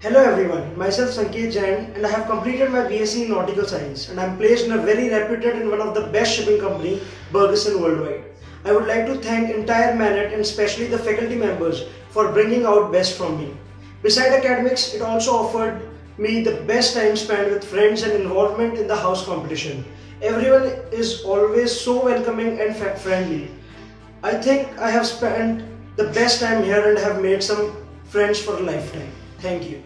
Hello everyone, myself Sanket Jain and I have completed my BSc in Nautical Science and I am placed in a very reputed and one of the best shipping company, Bergesen Worldwide. I would like to thank entire Manet and especially the faculty members for bringing out best from me. Beside academics, it also offered me the best time spent with friends and involvement in the house competition. Everyone is always so welcoming and friendly. I think I have spent the best time here and have made some friends for a lifetime. Thank you.